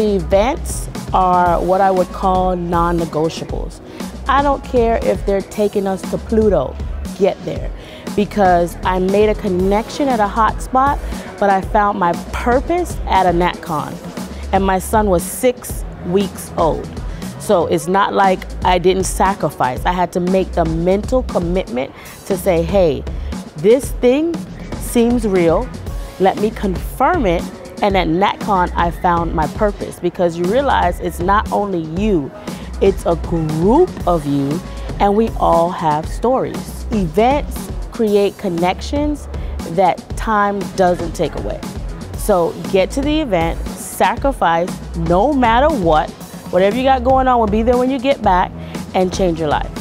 The events are what I would call non-negotiables. I don't care if they're taking us to Pluto, get there. Because I made a connection at a hot spot, but I found my purpose at a NatCon. And my son was six weeks old. So it's not like I didn't sacrifice. I had to make the mental commitment to say, hey, this thing seems real. Let me confirm it. And at NatCon, I found my purpose because you realize it's not only you, it's a group of you, and we all have stories. Events create connections that time doesn't take away. So get to the event, sacrifice no matter what, whatever you got going on will be there when you get back, and change your life.